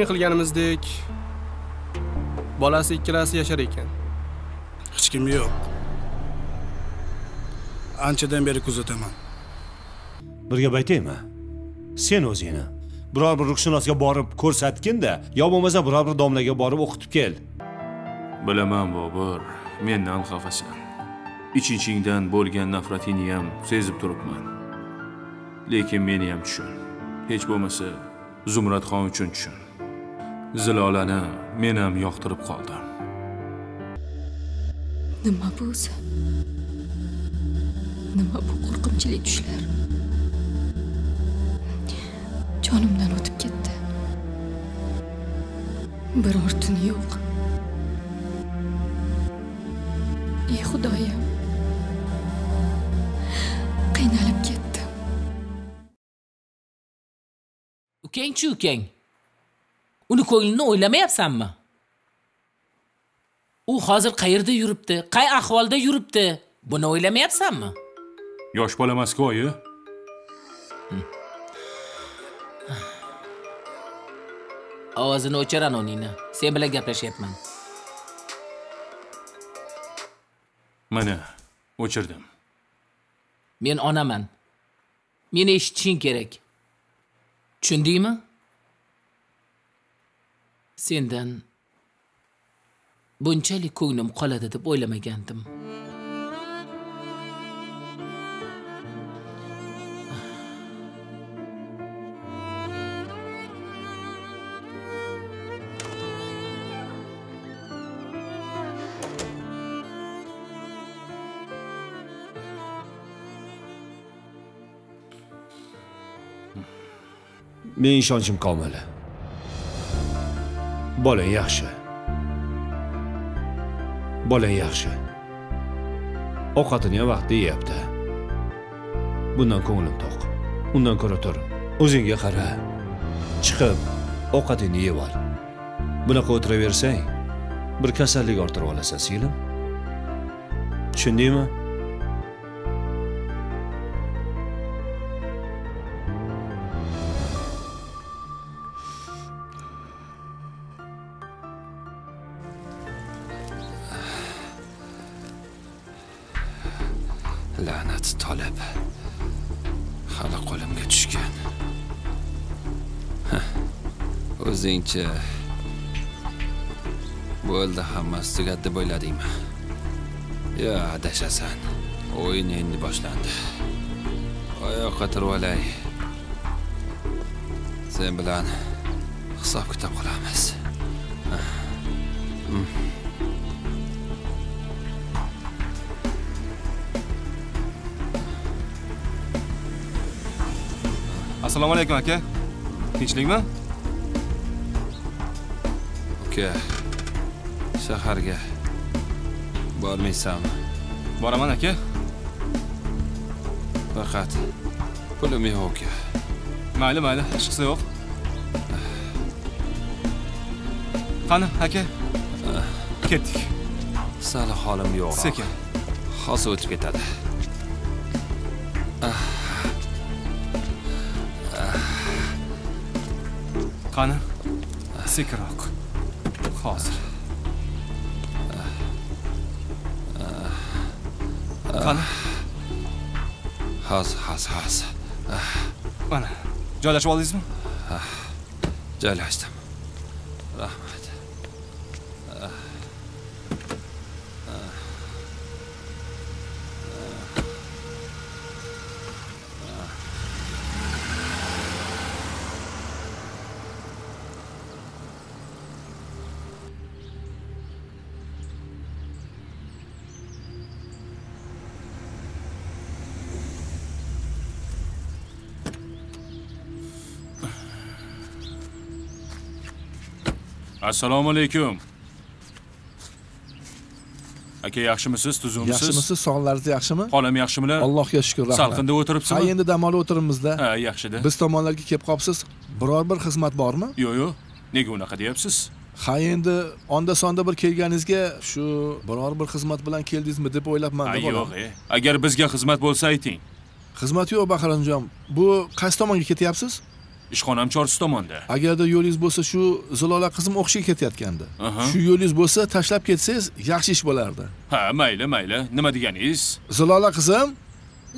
taxmin qilganimizdek bolasi ikkalasi yashar ekan. Hech kim yo'q. Anchadan beri kuzataman. Bir gap aytaymi sen o'zingni. Biror bir ruhshunosga borib ko'rsatgin-da yo bo'lmasa biror bir domlaga borib o'qitib kel. Bilaman bobur. Mendan xafasan ich ichingdan bo'lgan nafratingni ham sezib turibman. Lekin meni ham tushun. Hech bo'lmasa zumradxon uchun tushun zilolani men ham yoqtirib qoldim nima bu o'zi nima bu qo'rqinchli tushlar? Jonimdan o'tib ketdi. Biror tun yo'q. Ey xudoyim. Qiynalib ketdim. Ukangchi ukang uni ko'nglini o'ylamayapsanmi? U hozir qayerda yuribdi? Qay ahvolda yuribdi? Buni o'ylamayapsanmi? Yosh bola emasku oyi. Ovozini o'chir anoningni sen bilan gaplashyapman mana o'chirdim. Men onaman. Meni eshitishing kerak. Tushundingmi sendan bunchalik ko'nglim qoladi deb o'ylamagandim. Men ishonchim komil. Bolang yaxshi. Bolang yaxshi. Ovqatini ham vaqtida yeyapti. Bundan ko'nglim to'q. Undan ko'ra tur. O'zingga qara. Chiqib ovqatingni yeb ol. Bunaqa o'tiraversang bir kasallik orttirib olasan singlim tushundingmi? O'zingchi bo'ldi hammasi tugadi deb o'yladingmi? Yo adashasan o'yin endi boshlandi. Oyoqqa turib olay. Sen bilan hisob kitob qilamiz. Hmm. Assalomu alaykum aka. Tinchlikmi? Uka shaharga bormaysanmi boraman aka. Faqat pulim yo'q mayli mayli hech qilsa yo'q. Qani aka. Ketdik. Sali holim yo'q. Sekin. Hozir o'tib ketadi. Qani sekinroq hozir qani hozir hozir hozir mana joylashib oldingizmi joylashdim assalomu alaykum aka yaxshimisiz? Tuzumisiz? Yaxshimisiz? Sog'liqlaringiz yaxshimi? Xolam yaxshimilar allohga shukur rahmat. Salqinda o'tiribsizmi? Ha endi dam olib o'tiribmizda. Ha yaxshida. Biz tomonlarga kelib qolibsiz. Biror bir xizmat bormi? Yo'q yo'q. Nega unaqa deyapsiz? Ha endi onda sonda bir kelganingizga shu biror bir xizmat bilan keldingizmi deb o'ylabman yo'q e. Agar bizga xizmat bo'lsa ayting. Xizmat yo'q bahromjon bu qaysi tomonga ketyapsiz ishxonam chorsi tomonda. Agarda yo'lingiz bo'lsa shu zilola qizim o'qishga ketayotgandi shu yo'lingiz bo'lsa tashlab ketsangiz yaxshi ish bo'lardi. Ha mayli mayli. Nima deganingiz? Zilola qizim?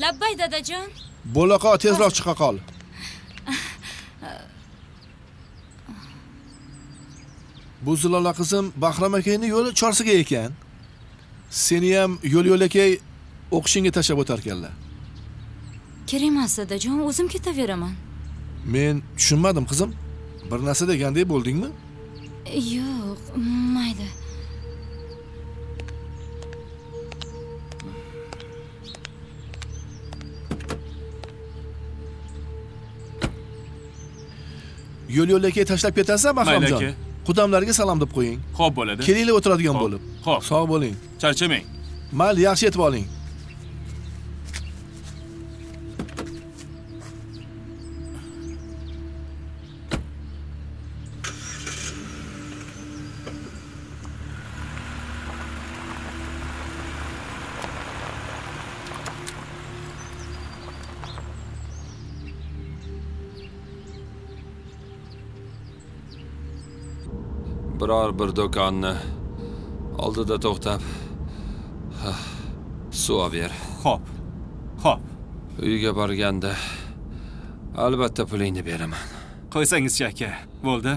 Labbay dadajon. Bo'la qol tezroq chiqa qol. Bu zilola qizim bahrom akangni yo'li chorsiga ekan. Seni ham yo'l yo'lakay o'qishingga tashlab o'tarkanlar. Kerak emas dadajon. O'zim ketaveraman men tushunmadim qizim. Bir narsa degandek bo'ldingmi? Yo'q mayli. Yo'l yo'lakay tashlab bahromjon aka. qudamlarga salom deb qo'ying. Xo'p bo'ladi. Kelinglar o'tiradigan bo'lib. Xo'p. sog' bo'ling. Charchamang. Mayli yaxshi yetib oling biror bir do'konni oldida to'xtab ah, suv olib ber Xo'p. Xo'p. uyga borganda albatta pulingni beraman Qo'ysangizchi aka. Bo'ldi.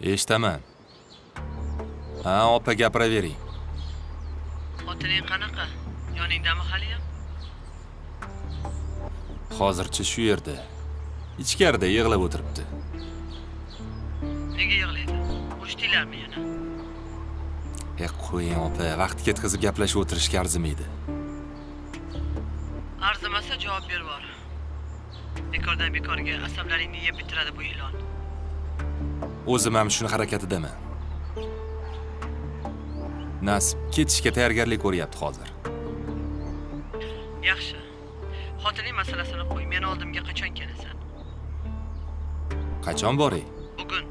eshitaman ha opa gapiravering xotining qanaqa? Yoningdami haliyam? Hozircha shu yerda? Ichkarida yig'lab o'tiribdi. Nega yig'laydi? Urushdinglarmi yana? E qo'ying opa vaqt ketkazib gaplashib o'tirishga arzimaydi. Arzimasa javob berib yubor bekordan bekorga asablaringni yeb bitiradi bu ilon. O'zim ham shuni harakatidaman nasib ketishga tayyorgarlik ko'ryapti hozir. Yaxshi. Xotining masalasini qo'y meni oldimga qachon kelasan? Qachon boray bugun.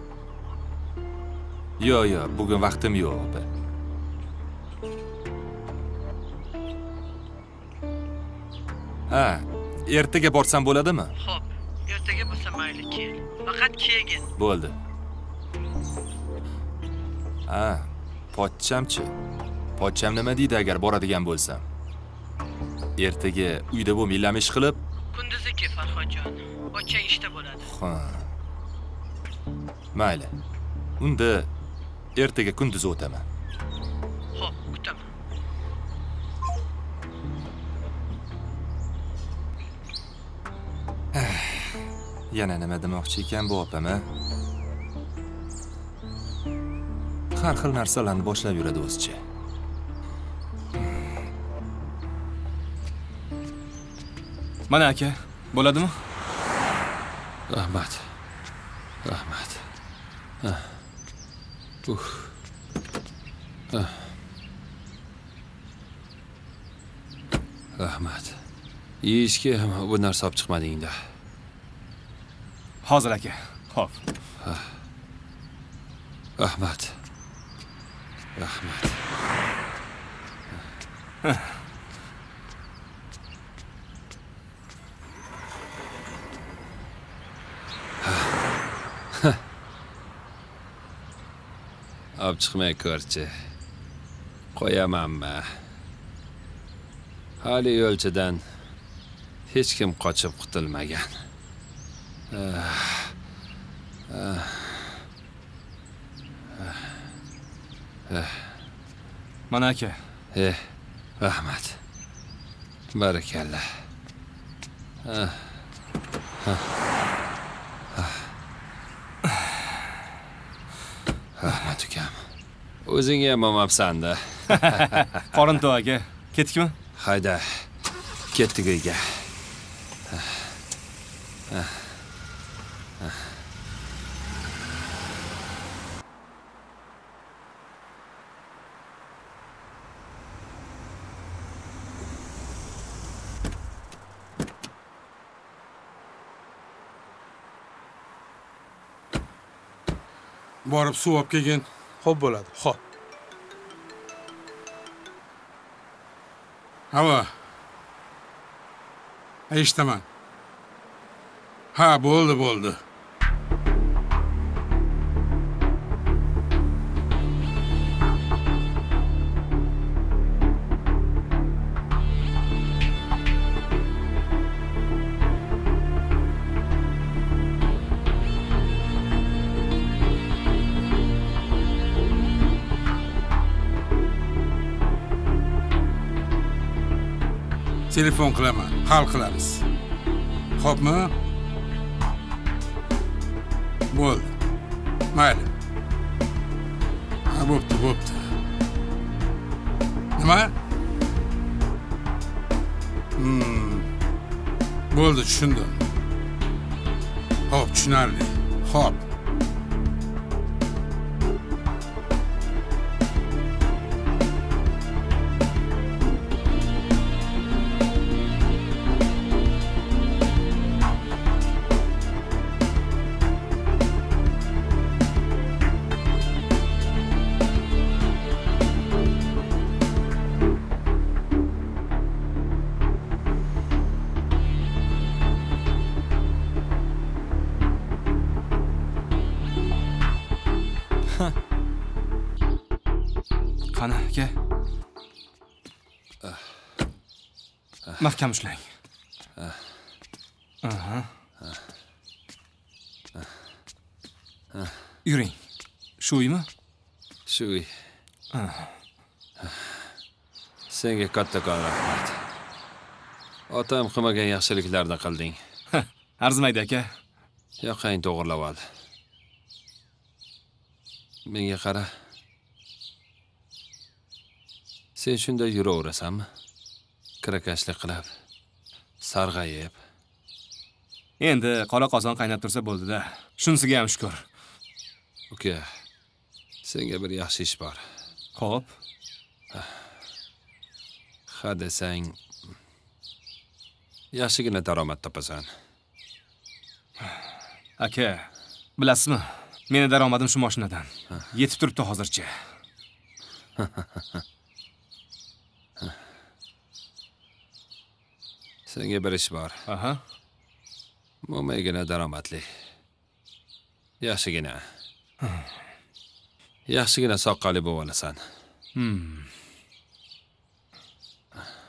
Yo'q yo'q bugun vaqtim yo'q. Opa ha ertaga borsam bo'ladimi? Ho'p ertaga bo'lsa mayli kel. Faqat keyin bo'ldi. Ha pochchamchi. Pochcham nima deydi agar boradigan bo'lsam? Ertaga uyda bo'lmanglarmi ish qilib kunduzi farhodjon. Pochchang ishda bo'ladi. Ha. Mayli. Unda ertaga kunduz o'taman. Ho'p kutaman yana nima demoqchi ekan bu opam a har xil narsalarni boshlab yuradi o'zicha Mana aka, bo'ladimi? rahmat rahmat Ah. Uf. Ah. rahmat yeyishga bu narsa olib chiqmadingda Hozir aka. Xo'p. rahmat rahmat. Olib chiqmay ko'rchi. Qo'yamanmi? Hali yo'lchidan hech kim qochib qutulmagan. Ah, ah. Mana aka. Eh, rahmat. Barakalla. Ah. Ah. Ah. Rahmat ukam. O'zing ham olmabsan-da. Qorin to'q aka. Ketdikmi? Hayda. Ketdik uyga. Borib suv olib kelgin. Xo'p bo'ladi. Xo'p. Havo eshitaman ha bo'ldi bo'ldi. Telefon qilaman. Hal qilamiz. Xo'pmi? Bo'ldi. Mayli. Ha bo'pti bo'pti. Nima? Hmm. bo'ldi tushundim. Ho'p tushunarli. Ho'p mahkam ushlang Aha. yuring shu uymi shu uy senga kattakon rahmat otam qilmagan yaxshiliklarni qilding. Arzimaydi aka. Yoqang to'g'irlab ol menga qara. Sen shunday yuraverasanmi kirakashlik qilib sarg'ayib. Endi qora qozon qaynab tursa bo'ldida. Shunisiga ham shukur uka senga bir yaxshi ish bor. Xo'p. ha desang yaxshigina daromad topasan. Aka bilasizmi? Meni daromadim shu moshinadan. Yetib turibdi hozircha Senga bir ish bor. Aha. Mo'maygina daromadli. Yaxshigina. Yaxshigina soqqali bo'lib olasan. Hmm.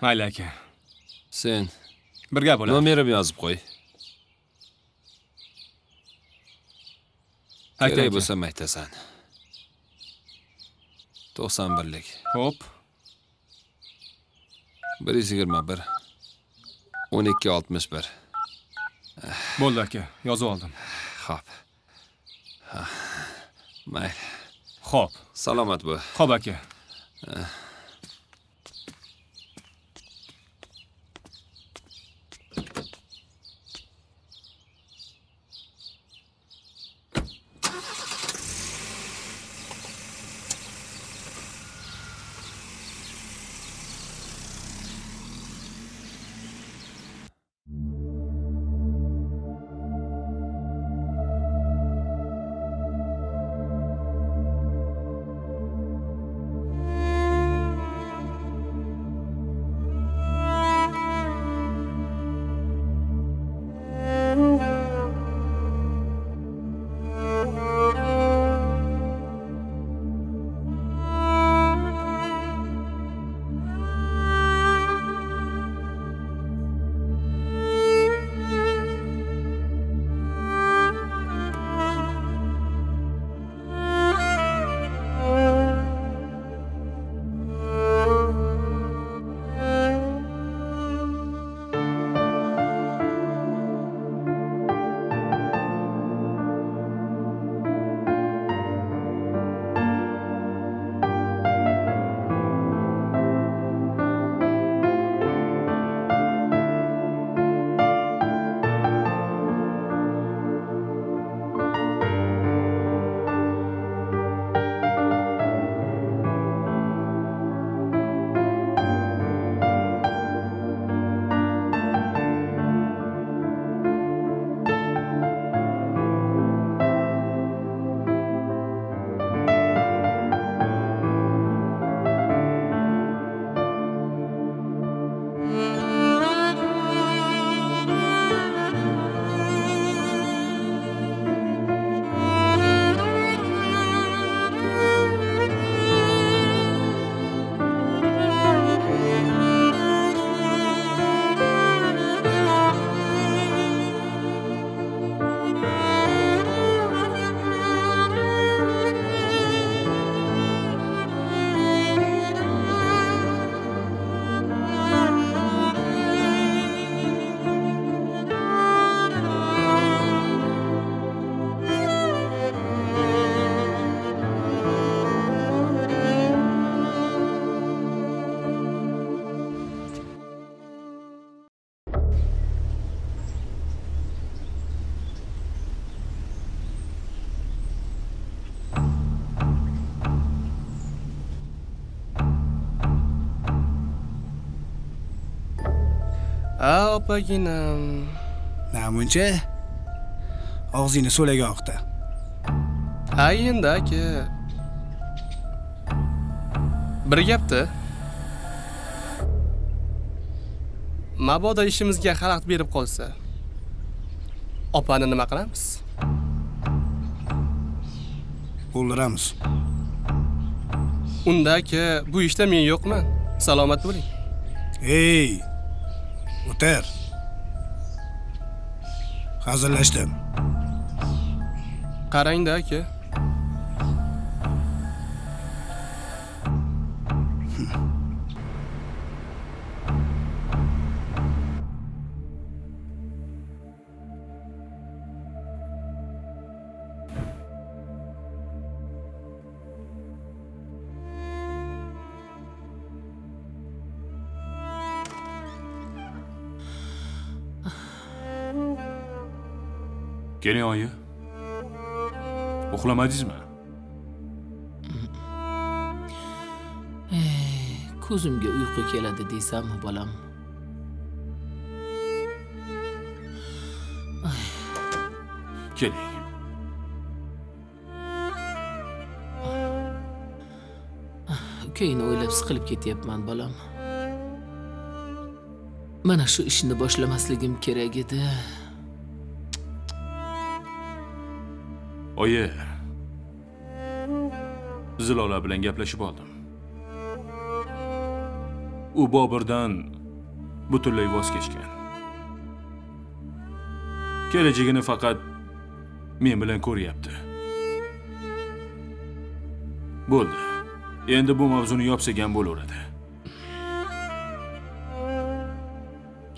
Mayli aka. Sen bir gap bo'ladi. Nomerim yozib qo'y. Aytay bo'lsa maytasan 91lik. Hop. 121 o'n ikki oltmish bir. Bo'ldi aka yozib oldim. Ho'p mayli. Xo'p. salomat bo'l. Xo'p aka opaginam namuncha og'zingni so'laga oqta ha endi aka. Bir gapda. Mabodo ishimizga xalaqit berib qolsa opani nima qilamiz? O'ldiramiz. Unda aka bu ishda men yo'qman. Salomat bo'ling. Ey O'tir. Hazırlashdim. Qarang-da, aka. Uxlamadingizmi ko'zimga uyqu keladi deysanmi bolam keling ukangni o'ylab siqilib ketyapman bolam mana shu ishni boshlamasligim kerak edi oyi. Zilola bilan gaplashib oldim. U boburdan butunlay voz kechgan. Kelajagini faqat men bilan ko'ryapti. Bo'ldi. Endi bu mavzuni yopsak ham bo'laveradi.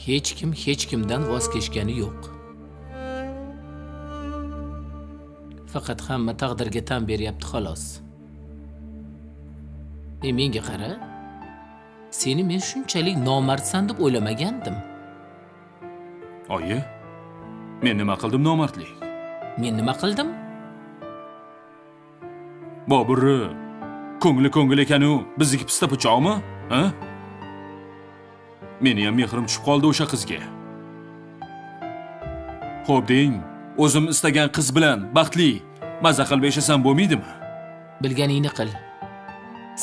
Hech kim hech kimdan voz kechgani yo'q. Faqat hamma taqdirga tan beryapti xolos. E menga qara seni men shunchalik nomardsan deb o'ylamagandim. Oyi men nima qildim nomardlik? Men nima qildim? Boburni ko'ngli ko'ngil ekanu bizniki pista pichoqmi a meni ham mehrim tushib qoldi o'sha qizga. Xo'p deng o'zim istagan qiz bilan baxtli. Maza qilib yashasam bo'lmaydimi? Bilganingni qil.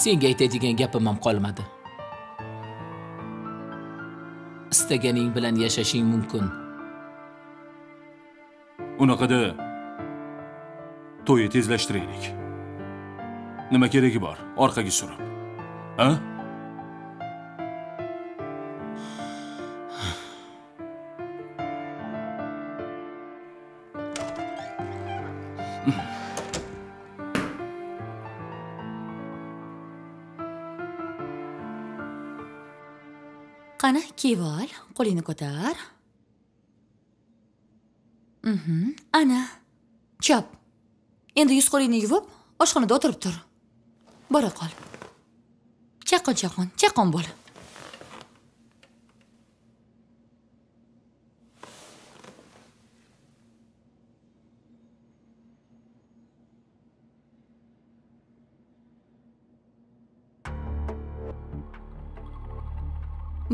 Senga aytadigan gapim ham qolmadi. Istaganing bilan yashashing mumkin. Unaqada to'yni tezlashtiraylik. Nima keragi bor? Orqaga surib. A qani kiyib ol qo'lingni ko'tar. Mhm ana chop endi yuz qo'lingni yuvib oshxonada o'tirib tur. Bora qol. Chaqqon chaqqon chaqqon bo'l.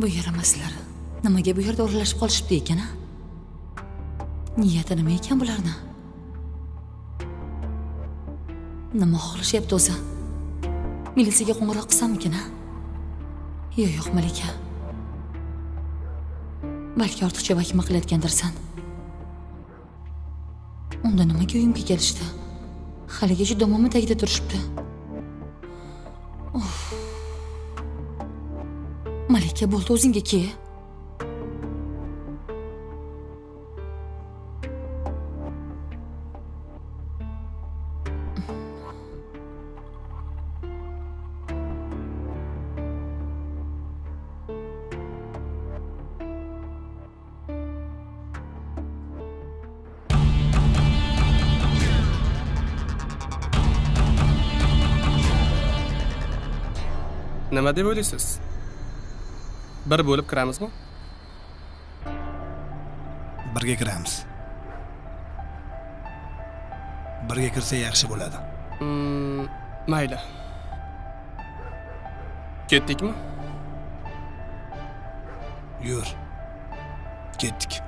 Bu yaramaslar nimaga bu yerda o'ralashib qolishibdi ekan a? Niyati nima ekan bularni? Nima xohlashyapti o'zi? Militsiyaga qo'ng'iroq qilsammikin a? Yo'q yo'q malika. Balki ortiqcha vahima qilayotgandirsan. Unda nimaga uyimga kelishdi? Haligacha domomni tagida turishibdi. Malika bo'ldi o'zingga kel nima deb o'ylaysiz bir bo'lib kiramizmi? Birga kiramiz. Birga kirsa yaxshi bo'ladi. Mm, mayli. Ketdikmi? Yur. Ketdik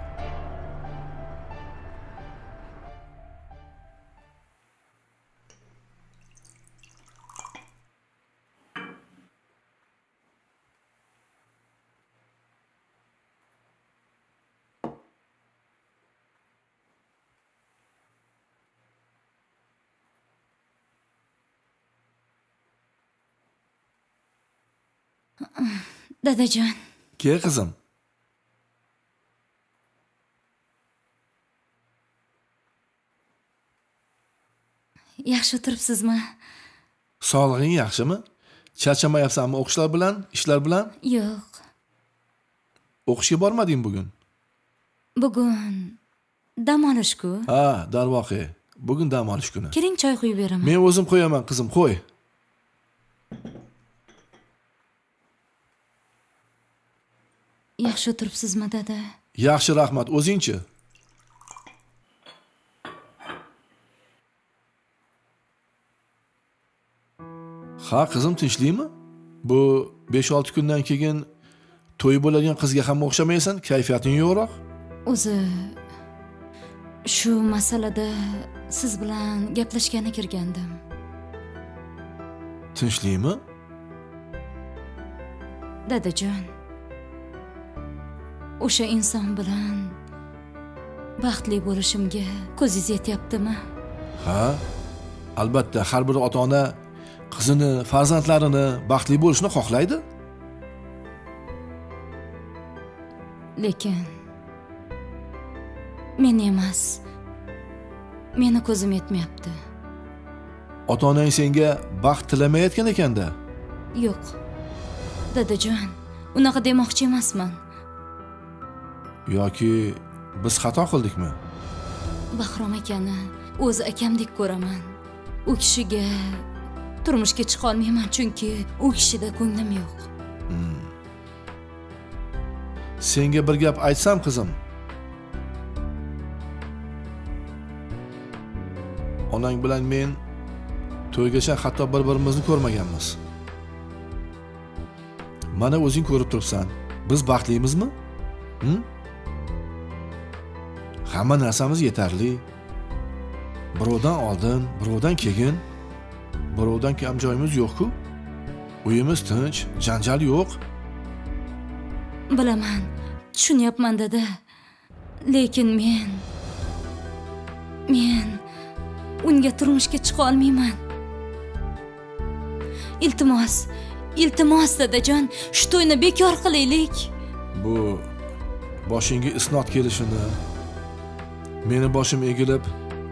dadajon. Kel qizim. Yaxshi o'tiribsizmi? Sog'lig'ing yaxshimi? Charchamayapsanmi o'qishlar bilan ishlar bilan? Yo'q. O'qishga bormading bugun? Bugun dam olishku ha darvoqe. Bugun dam olish kuni. Kiring choy quyib beraman. Men o'zim qo'yaman qizim qo'y yaxshi o'tiribsizmi dada? Yaxshi rahmat. O'zingchi. Ha qizim tinchlikmi? Bu besh olti kundan keyin to'y bo'ladigan qizga ham o'xshamaysan. Kayfiyating yo'qroq. O'zi shu masalada siz bilan gaplashgani kirgandim. Tinchlikmi? Dadajon o'sha inson bilan baxtli bo'lishimga ko'zingiz yetyaptimi? Ha? Albatta har bir ota ona qizini farzandlarini baxtli bo'lishini xohlaydi. Lekin men emas meni ko'zim yetmayapti. Ota onang senga baxt tilamayotgan ekanda. Yo'q dadajon unaqa demoqchi emasman yoki biz xato qildikmi? Bahrom akani o'z akamdek ko'raman. U kishiga turmushga chiqolmayman chunki u kishida ko'nglim yo'q. Senga bir gap aytsam qizim. Onang bilan men to'ygacha hatto bir birimizni ko'rmaganmiz. Mana o'zing ko'rib turibsan biz baxtlimizmi? Hm? Hamma narsamiz yetarli. Birovdan oldin birovdan keyin. Birovdan kam joyimiz yo'q-ku. Uyimiz tinch janjal yo'q. Bilaman tushunyapman dada lekin men men unga turmushga chiqa olmayman. Iltimos iltimos dadajon shu to'yni bekor qilaylik. Bu boshingga isnot kelishini meni boshim egilib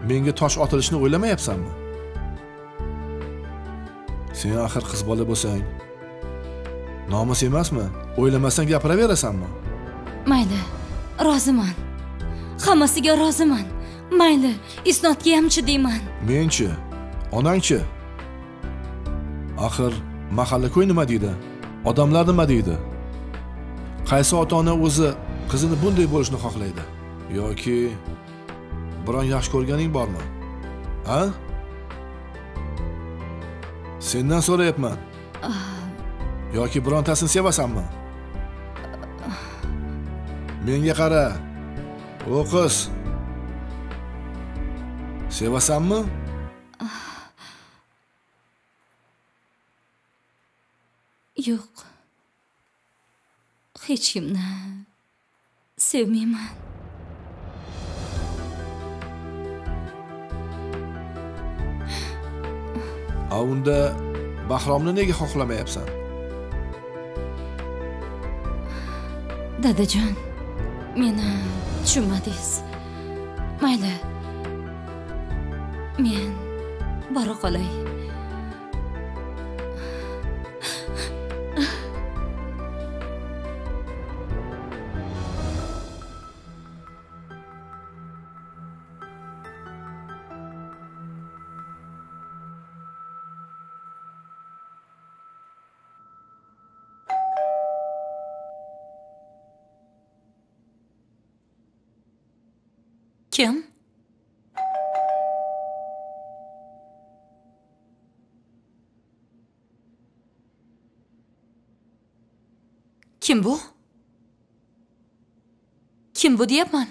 menga tosh otilishini o'ylamayapsanmi? Sen axir qiz bola bo'lsang nomus emasmi? O'ylamasdan gapiraverasanmi mayli roziman. Hammasiga roziman. Mayli isnotga ham chidayman menchi onangchi. Axir mahalla ko'y nima deydi? Odamlar nima deydi? Qaysi ota ona o'zi qizini bunday bo'lishini xohlaydi? Yoki biron yaxshi ko'rganing bormi? A sendan so'rayapman. Yoki birontasini sevasanmi? Menga qara. O qiz. Sevasanmi? Yo'q. Hech kimni. Sevmayman. A unda bahromni nega xohlamayapsan? Dadajon meni tushunmadingiz. Mayli men bora qolay kim bu? Kim bu deyapman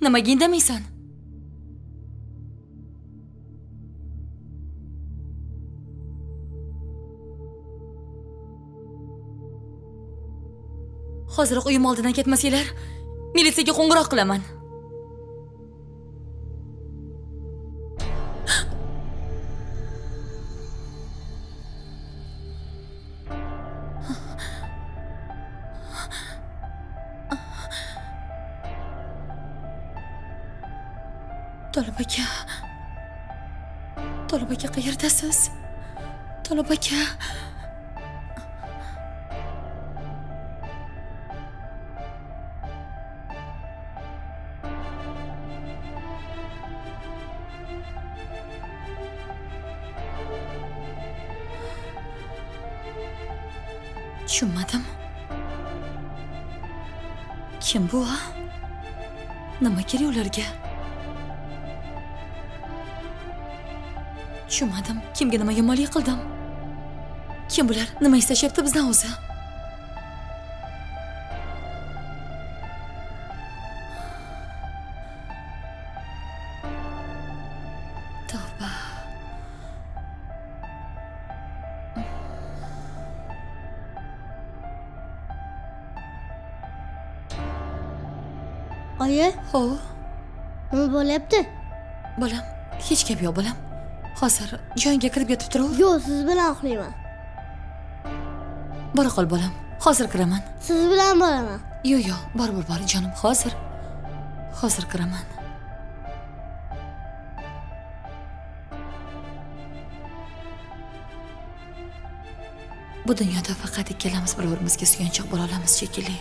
nimaga indamaysan hoziroq uyim oldidan ketmasanglar militsiyaga qo'ng'iroq qilaman kerak ularga tushunmadim kimga nima yomonlik qildim kim bular? Nima istashyapti bizdan o'zi nima bo'lyapti. Bolam hech gap yo'q bolam. Hozir joyingga kirib yotib turaver. Yo'q siz bilan uxlayman bora qol bolam. Hozir kiraman. Siz bilan boraman. Yo'q yo'q boribir bor jonim. Hozir hozir kiraman. Bu dunyoda faqat ikkalamiz bir birimizga suyanchiq bo'la olamiz shekilli.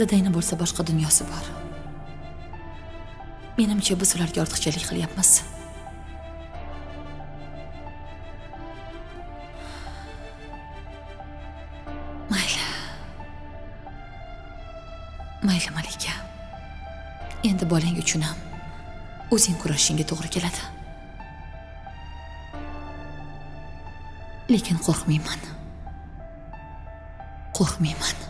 Dadangni bo'lsa boshqa dunyosi bor menimcha biz ularga ortiqchalik qilyapmiz. Mayli. Mayli malika. Endi bolang uchun ham o'zing kurashishingga to'g'ri keladi. Lekin qo'rqmayman. Qo'rqmayman.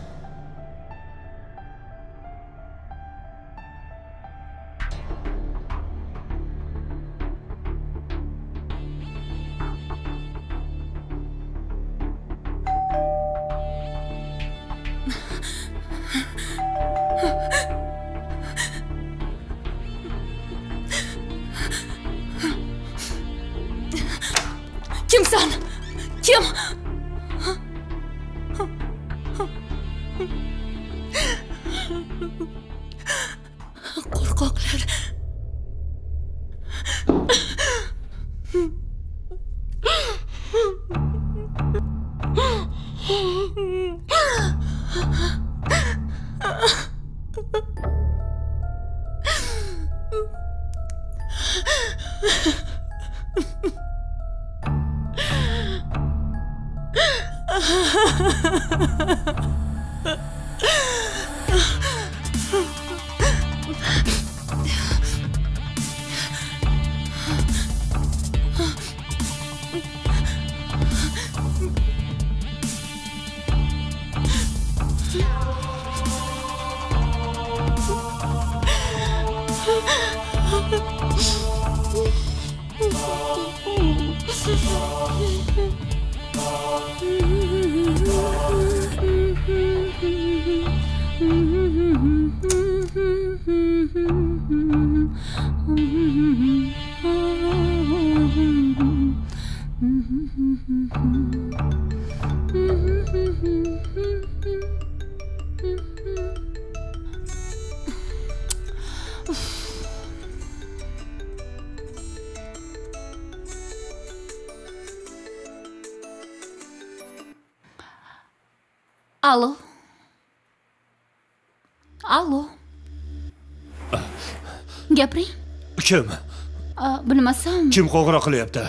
Bilmasam. Kim qo'ng'iroq qilyapti?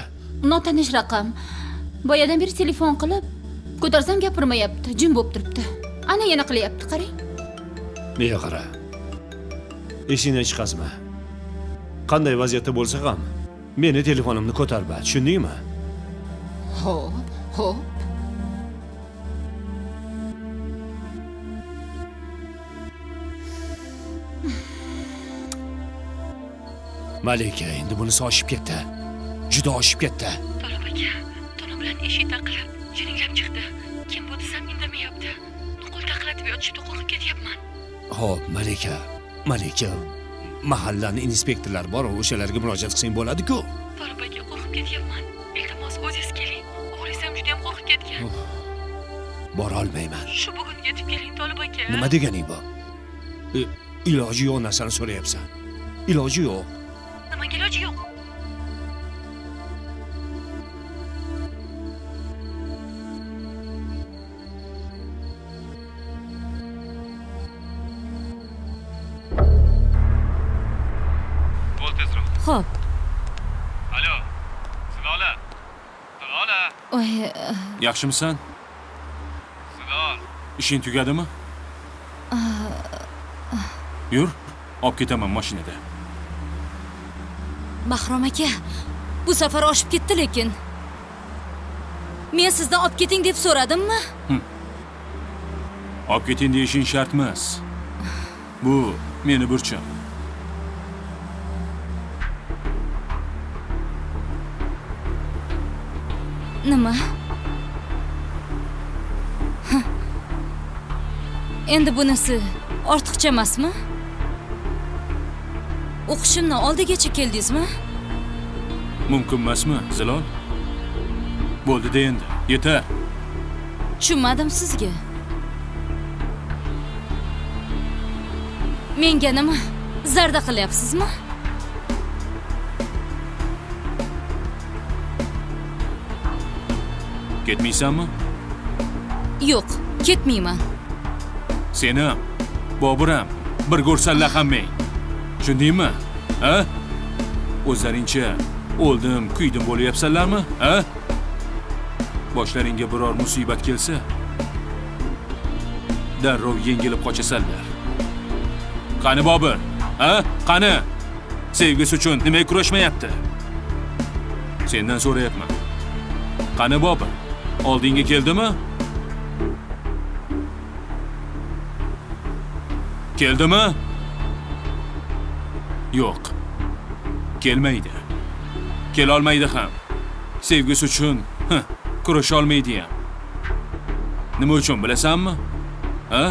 Notanish raqam. Boyadan beri telefon qilib ko'tarsam gapirmayapti jim bo'lib turibdi. Ana yana qilyapti qarang. Menga qara? Esingdan chiqazma qanday vaziyatda bo'lsa ham meni telefonimni ko'tarma tushundingmi? Ho'p ho'p malika endi bunisi oshib ketdi. Juda oshib ketdi. Tolib aka tuni bilan eshik taqilib jiringlab chiqdi. Kim bu desam indamayapti. Nuqul taqillatib yotishibdi qo'rqib ketyapman. Ho'p malika. Malika mahallani inspektorlari bor o'shalarga murojaat qilsang bo'ladi-ku. Tolib aka qo'rqib ketyapman. Iltimos o'zingiz keling. O'g'lingiz ham juda ham qo'rqib ketgan. Borolmayman shu bugun yetib keling tolib aka. Nima deganing bu? Iloji yo'q narsani so'rayapsan. Iloji yo'q nimaga iloji yo'q bo'l tezroq Xo'p. alo. Zilola zilola Voy, yaxshimisan zilol ishing tugadimi yur olib ketaman mashinada bahrom aka bu safar oshib ketdi lekin. Men sizdan olib keting deb so'radimmi? Olib keting deyishing shart emas. Bu meni burchim. Nima? Endi bunisi ortiqcha emasmi o'qishimdan oldigacha keldingizmi? Mumkin emasmi zilol? Bo'ldi-da endi yetar. Tushunmadim sizga. Menga nima zarda qilyapsizmi? Ketmaysanmi? Yo'q ketmayman. Seni ham bobur ham bir ko'rsanlar hammang tushundingmi? A o'zlaringcha o'ldim kuydim bo'lyapsanlarmi? A boshlaringga biror musibat kelsa darrov yengilib qochasanlar. Qani bobur? A qani? Sevgisi uchun nima kurashmayapti? Sendan so'rayapman. Qani bobur? Oldinga keldimi? Keldimi? Yo'q. Kelmaydi. Kelolmaydi ham. Sevgisi uchun kurasholmaydi ham nima uchun bilasanmi? A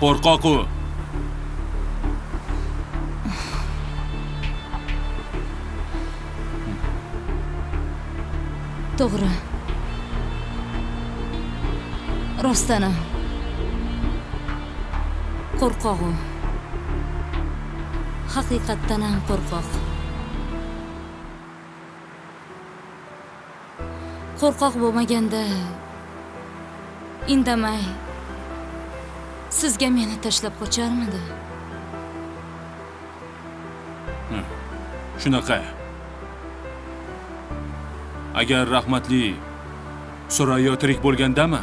qo'rqoq u to'g'ri. Rostdan ham qo'rqoq u haqiqatdan ham qo'rqoq. Qo'rqoq bo'lmaganda indamay sizga meni tashlab qocharmidi? Shunaqa. Agar rahmatli surayyo tirik bo'lgandami?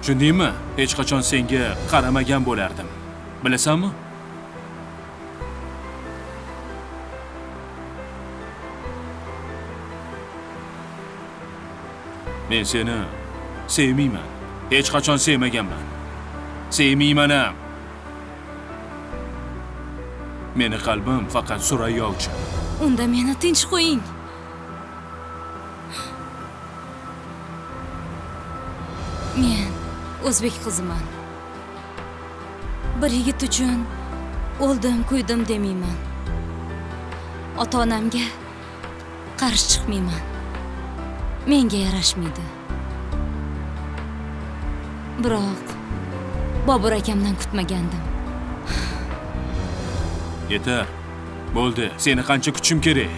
Tushundingmi? Hech qachon senga qaramagan bo'lardim. Bilasanmi? Men seni sevmayman. Hech qachon sevmaganman. Sevmayman ham meni qalbim faqat surayyo uchun unda meni tinch qo'ying. Men o'zbek qiziman. Bir yigit uchun o'ldim kuydim demayman. Ota onamga qarshi chiqmayman. Menga yarashmaydi. Biroq bobur akamdan kutmagandim. Yetar. Bo'ldi. Seni qancha kutishim kerak?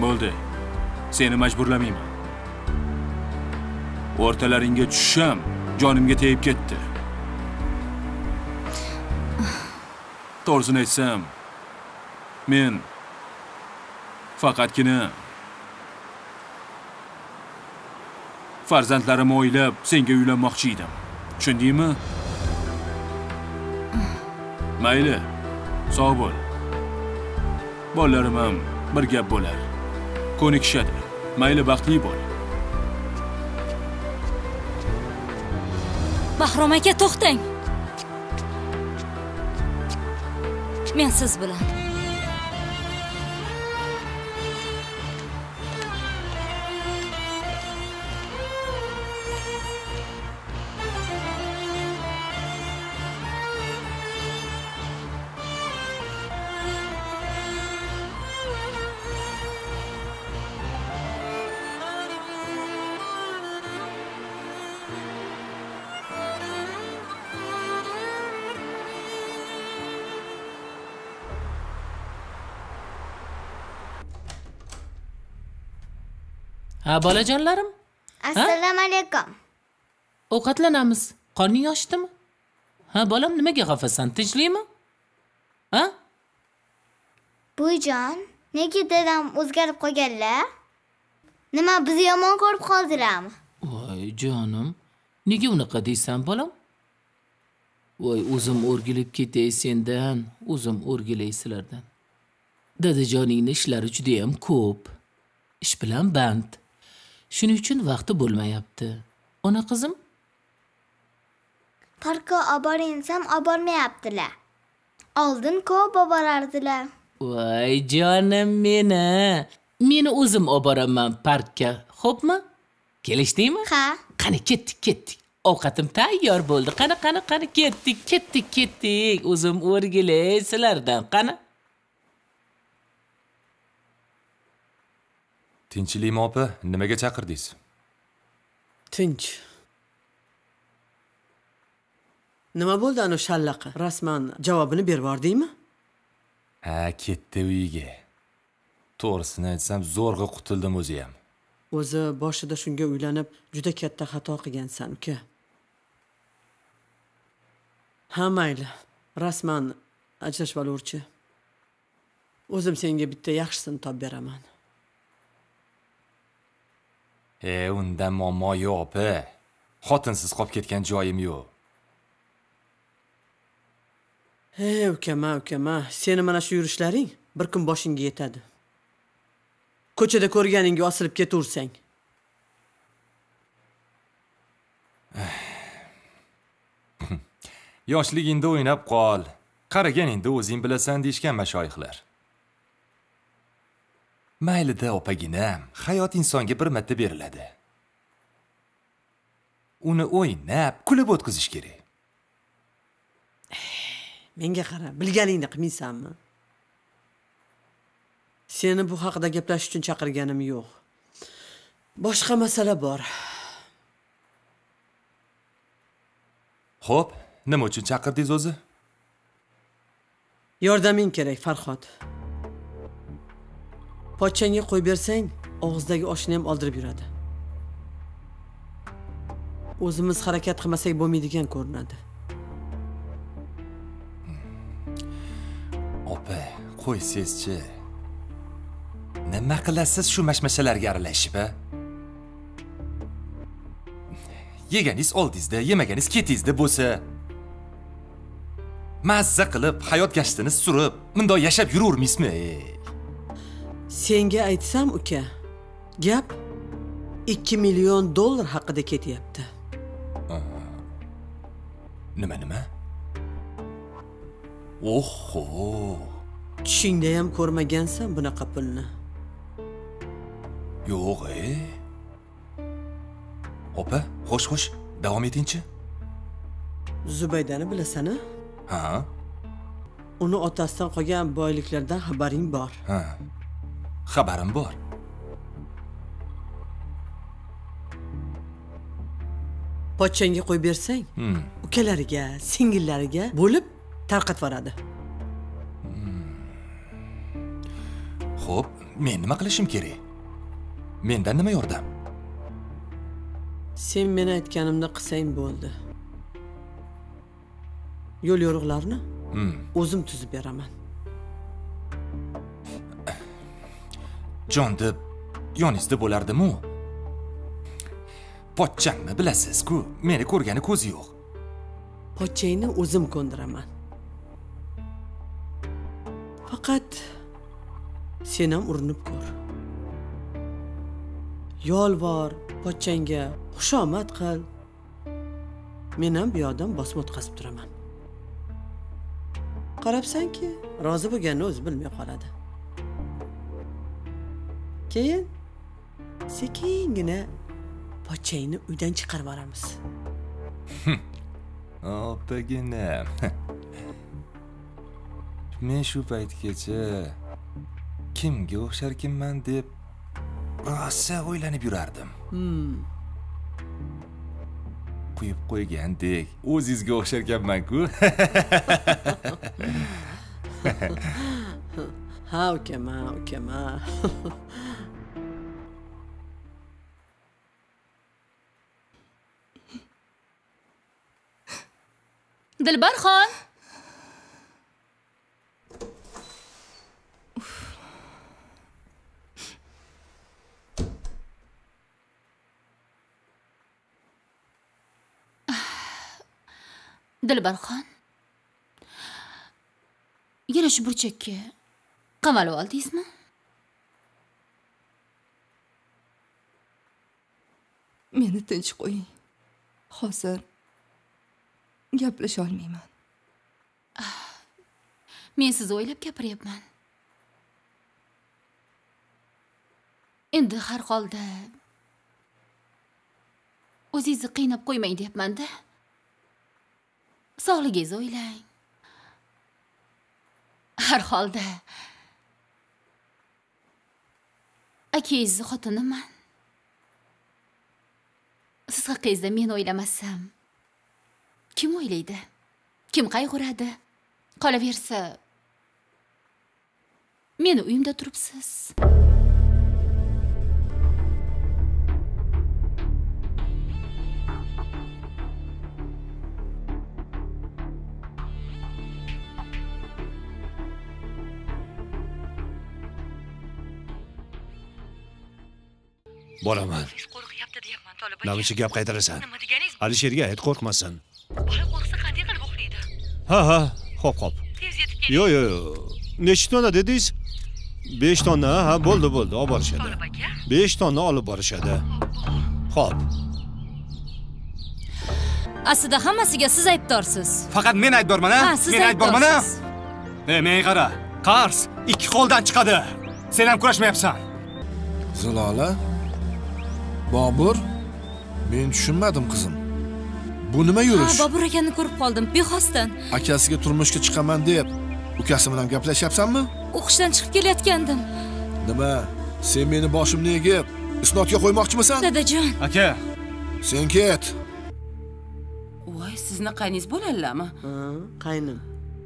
Bo'ldi. Seni majburlamayman. O'rtalaringga tushsam jonimga tegib ketdi. To'g'risini aytsam men faqatgina farzandlarimni o'ylab senga uylanmoqchi edim. Tushundingmi? Mayli sog' bo'l. Bolalarim ham bir gap bo'lar. Ko'nikishadi mayli baxtli bo'l. Bahrom aka to'xtang. Men siz bilan. Ha bolajonlarim? Assalomu alaykum. Ovqatlanamiz. Qorning ochdimi ha bolam nimaga xafasan tinchlikmi? Ha? Buvijon nega dadam o'zgarib qolganlar? Nima bizni yomon ko'rib qoldilarmi voy jonim. Nega unaqa deysan bolam? Voy o'zim o'rgilib ketay sendan o'zim o'rgilay sizlardan. Dadajoningni ishlari judayam ko'p. Ish bilan band shuning uchun vaqti bo'lmayapti. Ona qizim? Parkka olib boring desam olib bormayaptilar oldin ko'p olib borardilar voy jonim meni. Meni o'zim olib boraman parkka. Xo'pmi? Kelishdingmi? Ha? Qani ketdik ketdik. Ovqatim tayyor bo'ldi. Qani qani qani ketdik ketdik ketdik. O'zim o'rgilay sizlardan. Qani tinchlikmi opa? Nimaga chaqirdingiz? Tinch. Nima bo'ldi ana shallaqa? Rasman javobini berib yubordingmi ha ketdi uyiga. To'g'risini aytsam zo'rg'a qutuldim o'zi ham. O'zi boshida shunga uylanib juda katta xato qilgansan uka. Ha mayli. Rasman ajrashib o'zim senga bitta yaxshisini topib beraman e undan muammo yo'q opa xotinsiz qolib ketgan joyim yo'q. He ukama ukama seni mana shu yurishlaring bir kun boshingga yetadi. Ko'chada ko'rganingga osilib ketaversang yoshligingda o'ynab qol. Qaraganingda o'zing bilasan deyishgan mashoyixlar maylida opaginam hayot insonga bir marta beriladi. Uni o'ynab kulib o'tkazish kerak. Menga qara bilganingni qilmaysanmi? Seni bu haqida gaplashish uchun chaqirganim yo'q. Boshqa masala bor. Xo'p nima uchun chaqirdingiz o'zi? Yordaming kerak farhod pochchangga qo'yib bersang og'izdagi oshni ham oldirib yuradi. O'zimiz harakat qilmasak bo'lmaydigan ko'rinadi. Opa qo'ysangizchi nima qilasiz shu mashmashalarga aralashib a yeganingiz oldingizda yemaganingiz ketingizda bo'lsa. Mazza qilib hayot gashtini surib mundoq yashab yuravermaysizmi? ey senga aytsam uka gap ikki million dollar haqida ketyapti. Nima nima? Oho. Tushingda ham ko'rmagansan bunaqa pulni. Yo'q e. Opa xo'sh xo'sh davom etingchi. Zubaydani bilasan a ha. Uni otasidan qolgan boyliklardan xabaring bor. Ha xabarim bor. Pochchangga qo'yib bersang Hmm. ukalariga singillariga bo'lib tarqatib yuboradi xo'p men nima qilishim kerak? Mendan nima yordam? Sen meni aytganimni qilsang bo'ldi. Yo'l yo'riqlarni Hmm. o'zim tuzib beraman jon deb yoningizda bo'lardimu pochchangni bilasiz-ku meni ko'rgani ko'zi yo'q. Pochchangni o'zim ko'ndiraman. Faqat sen ham urinib ko'r. Yolvor pochchangga xushomad qil. Men ham bu yoqdan bosma o'tkazib turaman. Qarabsanki rozi bo'lganini o'zi bilmay qoladi. Keyin sekingina pochchangni uydan chiqarib yuboramiz Opaginam. Men shu paytgacha kimga o'xsharkinman deb rosa o'ylanib yurardim. Hmm. Quyib qo'ygandek, o'zingizga o'xsharkanman-ku. ha ukam ha ukam ha dilbarxon dilbarxon yana shu burchakka qamalib oldingizmi? Meni tinch qo'ying. Hozir gaplasha olmayman. Men sizni o'ylab gapiryapman. Endi har holda o'zingizni qiynab qo'ymang deyapmanda. Sog'ligingizni o'ylang. Har holda akangizni xotiniman. Siz haqingizda men o'ylamasam kim o'ylaydi? Kim qayg'uradi qolaversa meni uyimda turibsiz. Boraman. Qo'rqyapti deyapman tolib namicha gap qaytarasan. Nima deganingiz? Alisherga ayt qo'rqmasin bola qo'rqsa qanday qilib uxlaydi? Ha ha xo'p xo'p. Tez yetib keling yo'q yo'q yo'q. Nechi tonna dedingiz? Besh tonna ha bo'ldi bo'ldi olib borishadi. Besh tonna olib borishadi. Ho'p aslida hammasiga siz aybdorsiz. Faqat men aybdorman a Ha, siz men aybdorman a ey menga qara. Qars ikki qo'ldan chiqadi. Sen ham kurashmayapsan. Zilola bobur men tushunmadim qizim bu nima ha yurish bobur akani ko'rib qoldim bexosdan. Akasiga turmushga chiqaman deb ukasi bilan gaplashyapsanmi? O'qishdan chiqib kelayotgandim. Nima sen meni boshimni egib isnodga qo'ymoqchimisan? Dadajon. Aka. Sen ket. Voy sizni qayningiz bo'ladilarmi qaynim.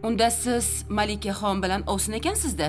Unda siz malikaxon bilan ovsin ekansizda